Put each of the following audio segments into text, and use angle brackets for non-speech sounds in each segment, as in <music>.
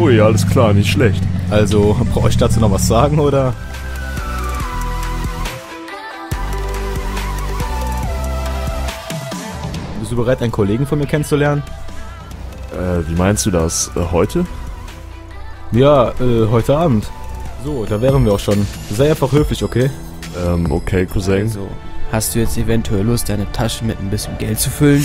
Ui, alles klar, nicht schlecht. Also, brauche ich dazu noch was sagen, oder? Bist du bereit, einen Kollegen von mir kennenzulernen? Äh, wie meinst du das? Äh, heute? Ja, äh, heute Abend. So, da wären wir auch schon. Sei einfach höflich, okay? Ähm, okay, Cousin. Also, hast du jetzt eventuell Lust, deine Tasche mit ein bisschen Geld zu füllen?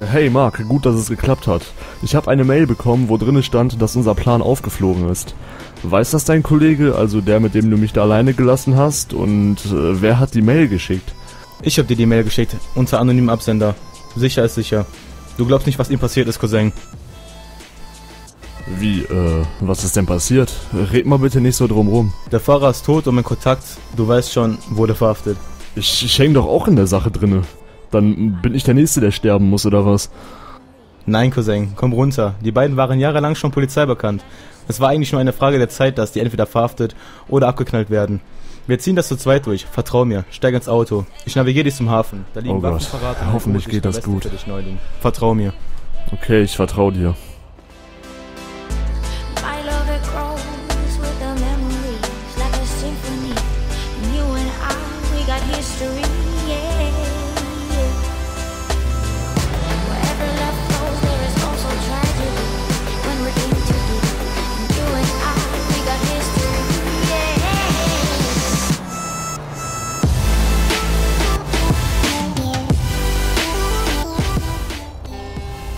Hey Mark, gut, dass es geklappt hat. Ich habe eine Mail bekommen, wo drinne stand, dass unser Plan aufgeflogen ist. Weiß das dein Kollege, also der, mit dem du mich da alleine gelassen hast? Und äh, wer hat die Mail geschickt? Ich hab dir die Mail geschickt, unter anonymem Absender. Sicher ist sicher. Du glaubst nicht, was ihm passiert ist, Cousin. Wie, äh, was ist denn passiert? Red mal bitte nicht so drum rum. Der Fahrer ist tot und mein Kontakt, du weißt schon, wurde verhaftet. Ich, ich häng doch auch in der Sache drinne. Dann bin ich der Nächste, der sterben muss, oder was? Nein, Cousin, komm runter. Die beiden waren jahrelang schon Polizei bekannt. Es war eigentlich nur eine Frage der Zeit, dass die entweder verhaftet oder abgeknallt werden. Wir ziehen das zu zweit durch. Vertrau mir. Steig ins Auto. Ich navigiere dich zum Hafen. Da liegen Oh Gott. Waffen ein Hoffentlich geht das gut. Vertrau mir. Okay, ich vertrau dir.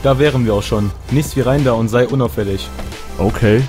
Da wären wir auch schon. Nichts wie rein da und sei unauffällig. Okay.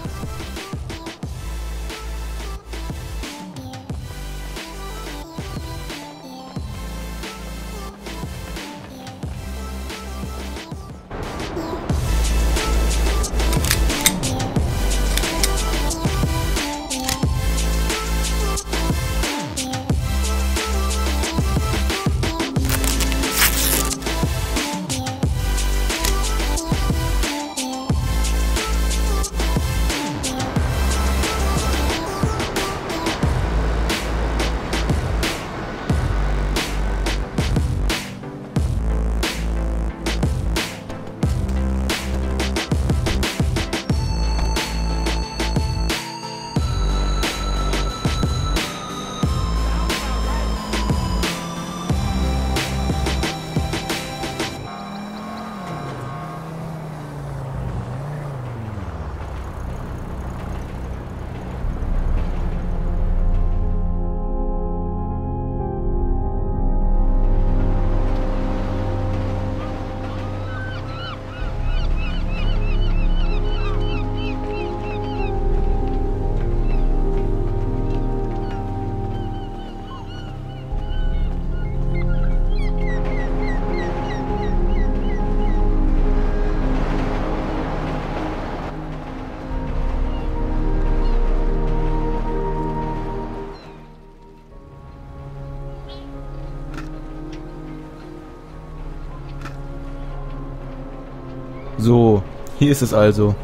Hier ist es also.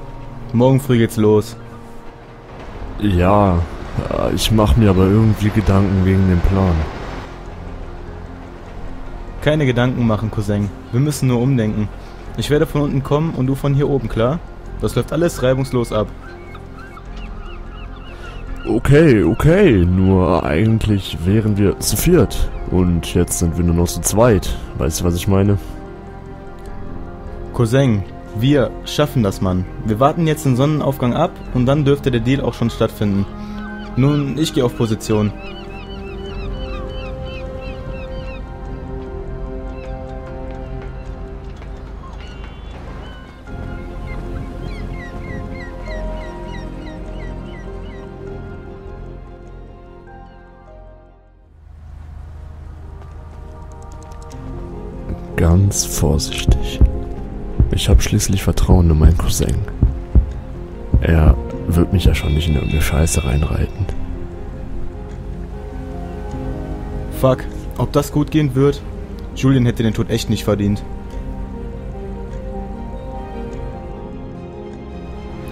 Morgen früh geht's los. Ja, äh, ich mach mir aber irgendwie Gedanken wegen dem Plan. Keine Gedanken machen, Cousin. Wir müssen nur umdenken. Ich werde von unten kommen und du von hier oben, klar? Das läuft alles reibungslos ab. Okay, okay, nur eigentlich wären wir zu viert. Und jetzt sind wir nur noch zu zweit. Weißt du, was ich meine? Cousin, wir schaffen das, Mann. Wir warten jetzt den Sonnenaufgang ab und dann dürfte der Deal auch schon stattfinden. Nun, ich gehe auf Position. Ganz vorsichtig. Ich habe schließlich Vertrauen in meinen Cousin. Er wird mich ja schon nicht in irgendeine Scheiße reinreiten. Fuck, ob das gut gehen wird? Julian hätte den Tod echt nicht verdient.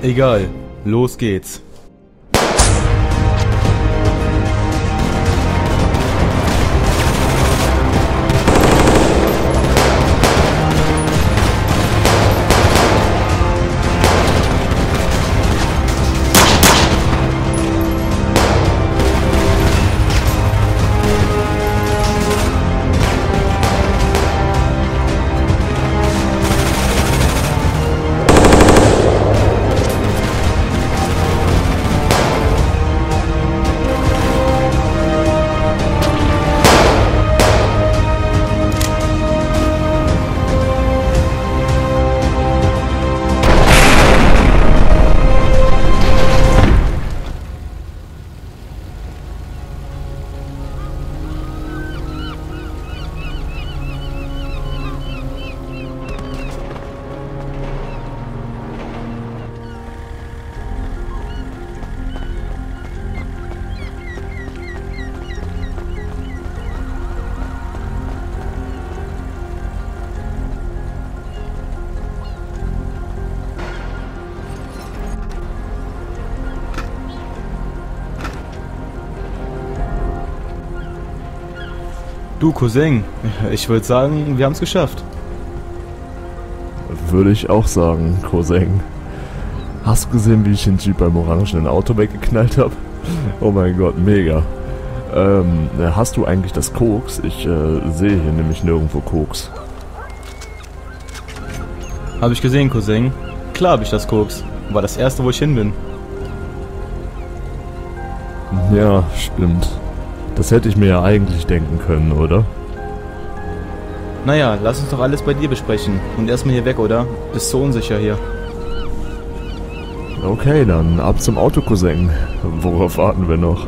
Egal, los geht's. Du, Cousin, ich würde sagen, wir haben es geschafft. Würde ich auch sagen, Cousin. Hast du gesehen, wie ich den Typ beim orangenen Auto weggeknallt habe? Oh mein Gott, mega. Ähm, hast du eigentlich das Koks? Ich äh, sehe hier nämlich nirgendwo Koks. Habe ich gesehen, Cousin. Klar habe ich das Koks. War das erste, wo ich hin bin. Ja, stimmt. Das hätte ich mir ja eigentlich denken können, oder? Naja, lass uns doch alles bei dir besprechen. Und erstmal hier weg, oder? Ist so unsicher hier. Okay, dann ab zum Auto, Cousin. Worauf warten wir noch?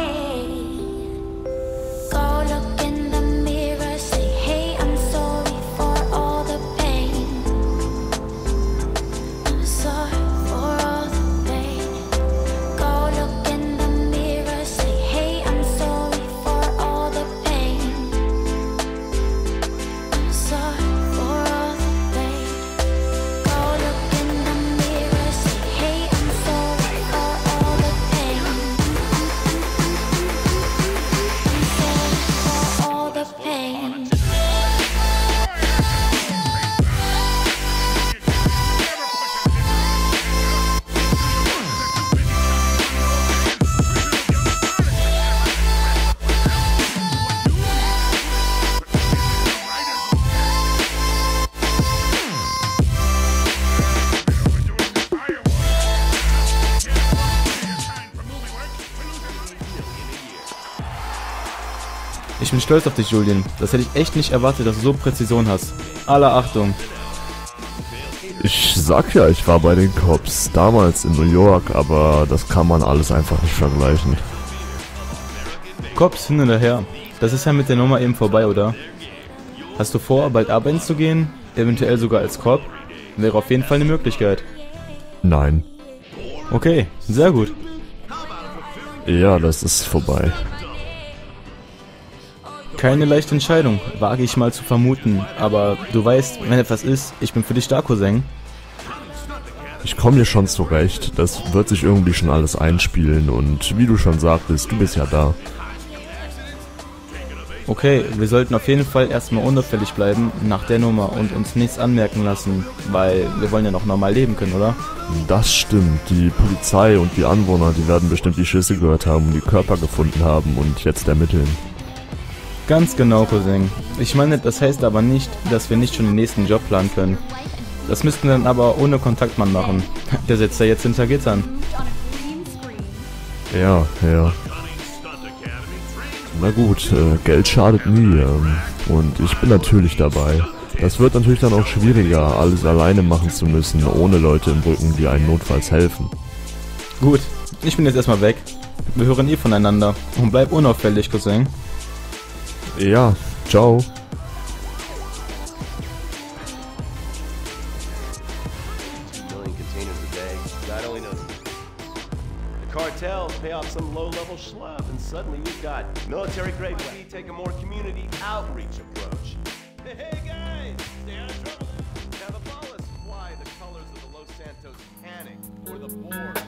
Ich bin stolz auf dich, Julian. Das hätte ich echt nicht erwartet, dass du so Präzision hast. Aller Achtung. Ich sag ja, ich war bei den Cops, damals in New York, aber das kann man alles einfach nicht vergleichen. Cops hin und her. Das ist ja mit der Nummer eben vorbei, oder? Hast du vor, bald arbeiten zu gehen? Eventuell sogar als Cop? Wäre auf jeden Fall eine Möglichkeit. Nein. Okay, sehr gut. Ja, das ist vorbei. Keine leichte Entscheidung, wage ich mal zu vermuten. Aber du weißt, wenn etwas ist, ich bin für dich da, Cousin. Ich komme dir schon zurecht. Das wird sich irgendwie schon alles einspielen und wie du schon sagtest, du bist ja da. Okay, wir sollten auf jeden Fall erstmal unauffällig bleiben nach der Nummer und uns nichts anmerken lassen, weil wir wollen ja noch normal leben können, oder? Das stimmt. Die Polizei und die Anwohner, die werden bestimmt die Schüsse gehört haben und die Körper gefunden haben und jetzt ermitteln. Ganz genau, Cousin. Ich meine, das heißt aber nicht, dass wir nicht schon den nächsten Job planen können. Das müssten wir dann aber ohne Kontaktmann machen. <laughs> Der sitzt ja jetzt hinter Gittern. Ja, ja. Na gut, äh, Geld schadet nie. Ähm, und ich bin natürlich dabei. Das wird natürlich dann auch schwieriger, alles alleine machen zu müssen, ohne Leute im Rücken, die einen notfalls helfen. Gut, ich bin jetzt erstmal weg. Wir hören eh voneinander. Und bleib unauffällig, Cousin. Knows. The cartels pay off some low-level schlub, and suddenly you've got military-grade weed take a more community outreach approach. Hey, hey guys, stay out of trouble. Have Apollos fly the colors of the Los Santos panic, or the board